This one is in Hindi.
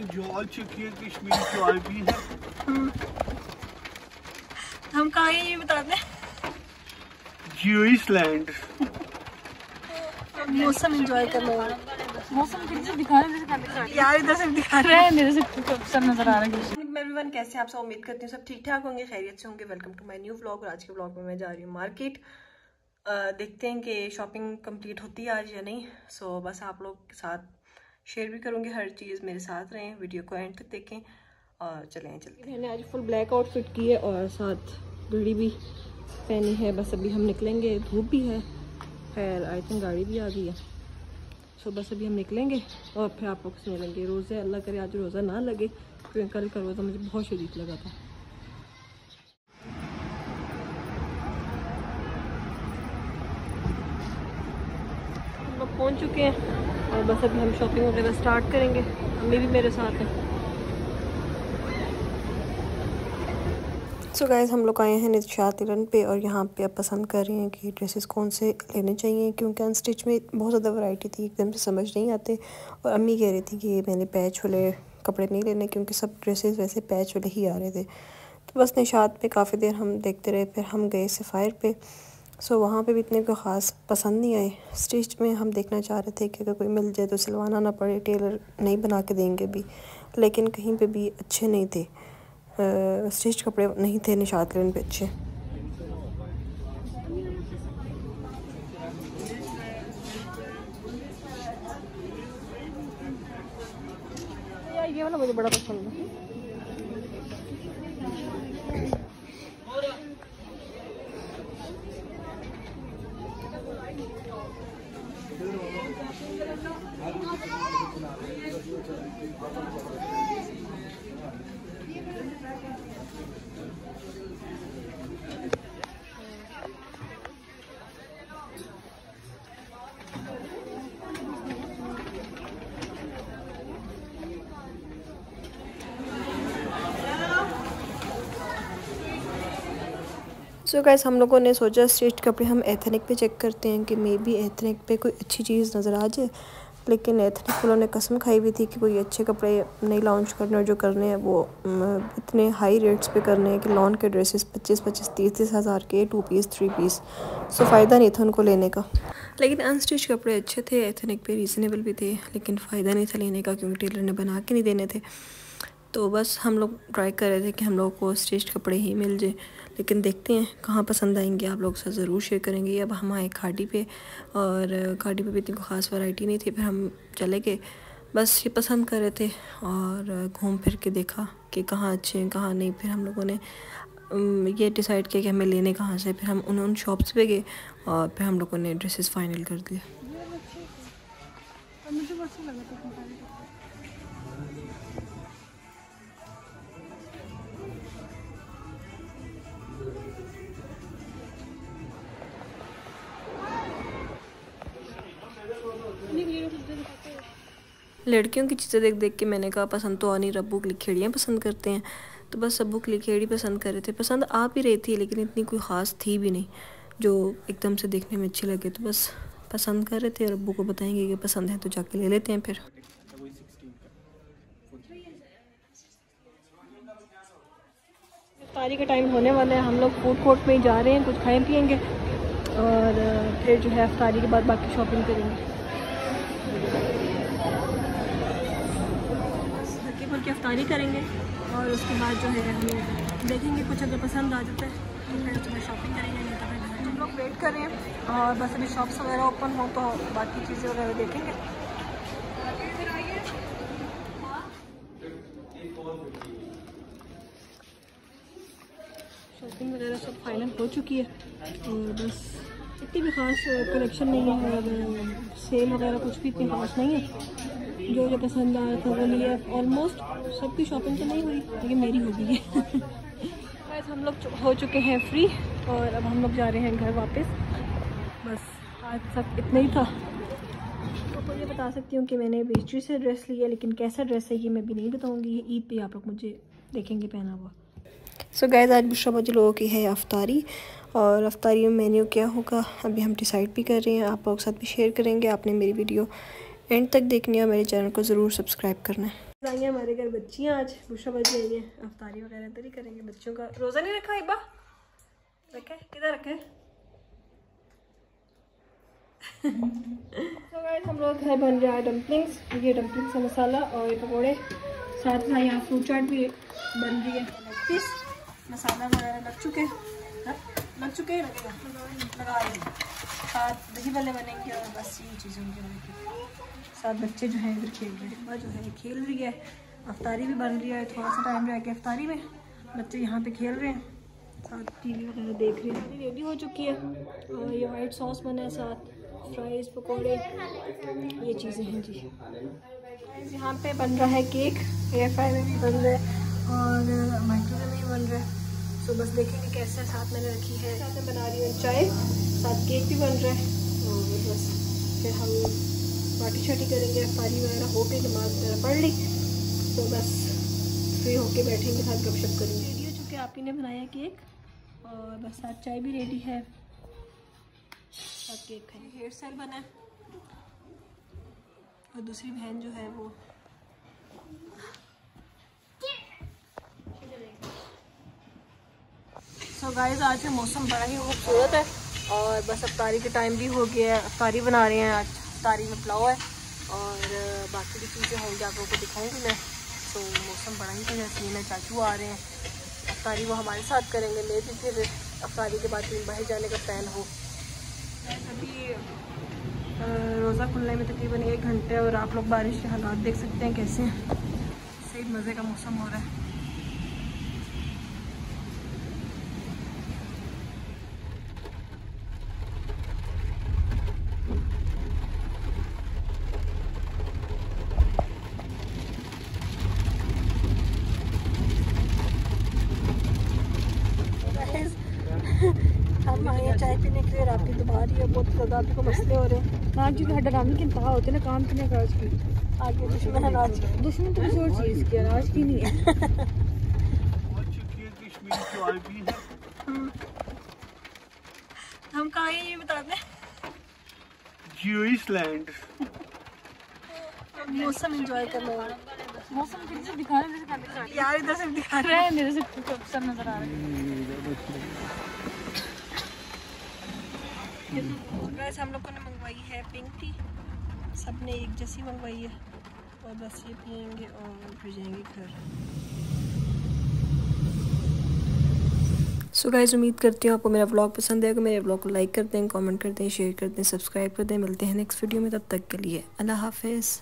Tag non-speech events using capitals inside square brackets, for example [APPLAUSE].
जॉल चुकी है कश्मीरी चाय भी है। हम कहाँ हैं ये बता दें? ज्यूइसलैंड मौसम एंजॉय कर लो। मौसम दिखा रहे यार इधर से दिखा रहे हैं। मेरे से सब नज़र आ रहा है। एवरीवन कैसे आप सब? उम्मीद करती हूँ सब ठीक ठाक होंगे खैरियत से होंगे। Welcome to my new vlog और आज के व्लॉग में मैं जा रही हूँ मार्केट देखते हैं कि शॉपिंग कंप्लीट होती है आज या नहीं. सो so, बस आप लोग के साथ शेयर भी करूँगी, हर चीज़ मेरे साथ रहें, वीडियो को एंड तक देखें और चलें, चलते मैंने आज फुल ब्लैक आउटफिट की है और साथ घड़ी भी पहनी है, बस अभी हम निकलेंगे, धूप भी है, खैर आई थिंक गाड़ी भी आ गई है। सो बस अभी हम निकलेंगे और फिर आप लोग से मिलेंगे। रोज़े अल्लाह करे, आज रोज़ा ना लगे, क्योंकि कल का रोज़ा मुझे बहुत शदीद लगा था। पहुँच चुके हैं। और बस अभी हम शॉपिंग वगैरह स्टार्ट करेंगे। अम्मी भी मेरे साथ हैं। सो so गाइज़ हम लोग आए हैं निशात रन पे और यहाँ पे आप पसंद कर रहे हैं कि ड्रेसेस कौन से लेने चाहिए, क्योंकि अनस्टिच में बहुत ज़्यादा वैरायटी थी, एकदम से समझ नहीं आते। और अम्मी कह रही थी कि मैंने पैच वाले कपड़े नहीं लेने, क्योंकि सब ड्रेसेस वैसे पैच वाले ही आ रहे थे। तो बस निशात पे काफ़ी देर हम देखते रहे, फिर हम गए सफ़ायर पे। सो so, वहाँ पे भी इतने कोई ख़ास पसंद नहीं आए। स्टिच में हम देखना चाह रहे थे कि अगर कोई मिल जाए तो सिलवाना ना पड़े टेलर नहीं बना के देंगे भी। लेकिन कहीं पे भी अच्छे नहीं थे। स्टिच कपड़े नहीं थे निशात लेन पे अच्छे। ये वाला मुझे बड़ा पसंद है। Thank you. So so guess हम लोगों ने सोचा स्ट्रीट कपड़े हम एथनिक पे चेक करते हैं कि मे बी एथनिक पे कोई अच्छी चीज़ नज़र आ जाए। लेकिन एथनिक वालों ने कसम खाई हुई थी कि कोई अच्छे कपड़े नहीं लॉन्च करने और जो करने हैं वो इतने हाई रेट्स पे करने हैं कि लॉन के ड्रेसेस पच्चीस पच्चीस, तीस तीस हज़ार के two piece three piece so फ़ायदा नहीं था उनको लेने का। लेकिन अनस्टिच कपड़े अच्छे थे एथनिक पे रीज़नेबल भी थे, लेकिन फ़ायदा नहीं था लेने का क्योंकि टेलर ने बना के नहीं देने थे। तो बस हम लोग ट्राई कर रहे थे कि हम लोग को स्टिच कपड़े ही मिल जाए। लेकिन देखते हैं कहाँ पसंद आएँगे। आप लोग से ज़रूर शेयर करेंगे। अब हम आए खाटी पे और खाड़ी पे भी इतनी ख़ास वैरायटी नहीं थी, फिर हम चले गए। बस ये पसंद कर रहे थे और घूम फिर के देखा कि कहाँ अच्छे हैं, कहाँ नहीं। फिर हम लोगों ने ये डिसाइड किया कि हमें लेने कहाँ से। फिर हम उन उन शॉप्स पे गए और फिर हम लोगों ने ड्रेसेस फाइनल कर दिए। लड़कियों की चीज़ें देख देख के मैंने कहा, पसंद तो आ नहीं रब्बू की लिखेड़ियाँ पसंद करते हैं। तो बस अब्बू की लिखेड़ी पसंद कर रहे थे। पसंद आ भी रही थी, लेकिन इतनी कोई ख़ास थी भी नहीं, जो एकदम से देखने में अच्छी लगे। तो बस पसंद कर रहे थे और अब्बू को बताएँगे कि पसंद है तो जाके ले लेते हैं फिर। इफ्तारी का टाइम होने वाला है। हम लोग फ़ूड कोर्ट में ही जा रहे हैं, कुछ खाएँ पियेंगे और फिर जो है इफ्तारी के बाद बाकी शॉपिंग करेंगे। की अफ्तारी करेंगे और उसके बाद जो है हम देखेंगे कुछ अगर पसंद आ जाता है तो फिर शॉपिंग करेंगे नहीं तो फिर हम लोग वेट कर और बस अभी शॉप्स वगैरह ओपन हो तो बाकी चीज़ें वगैरह देखेंगे। शॉपिंग वगैरह सब फाइनल हो चुकी है और बस इतनी भी ख़ास कलेक्शन नहीं है और सेल वगैरह कुछ भी इतनी ख़ास नहीं है। जो जो पसंद आया था, वो लिया ऑलमोस्ट सबकी शॉपिंग तो नहीं हुई, लेकिन मेरी हो गई है बस हम लोग हो चुके हैं फ्री और अब हम लोग जा रहे हैं घर वापस। बस, आज तक इतना ही था। आपको तो ये बता सकती हूँ कि मैंने बेस्ट्री से ड्रेस लिया लेकिन कैसा ड्रेस है, ये मैं भी नहीं बताऊँगी। ईद पे आप लोग मुझे देखेंगे पहना हुआ। सो so गैज़ आज बुशरा बजे लोगों की है अफ्तारी, और अफ्तारी में मेन्यू क्या होगा, अभी हम डिसाइड भी कर रहे हैं। आप लोग साथ भी शेयर करेंगे, आपने मेरी वीडियो एंड तक देखनी है मेरे चैनल को ज़रूर सब्सक्राइब करना है। आई हैं हमारे घर बच्चियाँ आज बुशा बजी आई हैं अफ्तारी वगैरह इधर ही करेंगे, बच्चों का। रोज़ा नहीं रखा इबा रखे? किधर रखे? [LAUGHS] तो गाइस हम लोग घर बन रहा है डम्पलिंग्स ये डम्पलिंग्स का मसाला और ये पकौड़े। साथ में यहाँ फ्रूट चाट भी बन रही है। पीस मसाला वगैरह लग चुके हैं। लग चुके हैं? लगेगा। लगा रही हूँ। साथ दही वाले बनेंगे और बस ये चीज़ें बनेंगी साथ बच्चे जो हैं इधर खेल रहे हैं। जो है खेल रही है। अफ्तारी भी बन रही है, थोड़ा सा टाइम रह गया अफ्तारी में। बच्चे यहाँ पे खेल रहे हैं। साथ टीवी वगैरह देख रहे हैं। रेडी हो चुकी है। और ये वाइट सॉस बना है साथ। फ्राइज पकौड़े, ये चीज़ें हैं जी। यहाँ पे बन रहा है केक एयर फ्राई में भी बन रहा है। और माइक्रोवेव में भी बन रहा है। सो बस देखेंगे कैसे साथ मैंने रखी है। साथ में बना रही हूँ चाय। साथ केक भी बन रहा है। और बस, फिर हम पार्टी शार्टी करेंगे अफ्तारी वगैरह हो के नमाज़ वगैरह पढ़ ली तो बस फ्री होके बैठेंगे साथ गपशप करेंगे। रेडी हो चुके आप ही ने बनाया केक और बस साथ चाय भी रेडी है। केक खाएँगे हेयर स्टाइल बना है। और दूसरी बहन जो है वो सो गाइस आज का मौसम बड़ा ही खूबसूरत है और बस अफ्तारी के टाइम भी हो गया है अफ्तारी बना रहे हैं आज। अफ्तारी में पुलाव है। और बाकी भी चीज़ें होंगी, आप लोगों को दिखाऊँगी मैं। तो मौसम बड़ा ही है जैसे मैं चाचू आ रहे हैं। अफ्तारी वो हमारे साथ करेंगे मैं भी फिर अफ्तारी के बाद बाहर जाने का प्लान हो। अभी रोज़ा खुलने में तकरीबन एक घंटे और आप लोग बारिश के हालात देख सकते हैं कैसे। हैं सही मज़े का मौसम हो रहा है। हम पीने के लिए आपकी दोबारा ही है बहुत ज़्यादा आपको मसले हो रहे हैं। ना जी साढ़े रामी के इंतहा होते ना काम का की? आगे दुश्मन है नाच दुश्मन तो किसी और चीज़ की है आज की नहीं है। हो है है हम कहाँ हैं ये बता दें? ज्यूइसलैंड मौसम एंजॉय करने वाला मौसम किसी से दिखाने जैसे कहते हैं। यार इधर से दिखा रहे रहे मेरे से कुछ अफसर नज़र आ रहे हैं। हैं हम लोगों ने मंगवाई है पिंक टी सबने एक जैसी मंगवाई है। और बस ये पियेंगे और फिर जाएँगे घर। सो गाइज़ उम्मीद करती हूँ आपको मेरा ब्लॉग पसंद आएगा मेरे ब्लॉग को लाइक कर दें कमेंट कर दें शेयर कर दें सब्सक्राइब कर दें। मिलते हैं नेक्स्ट वीडियो में। तब तक के लिए अल्लाह हाफिज़।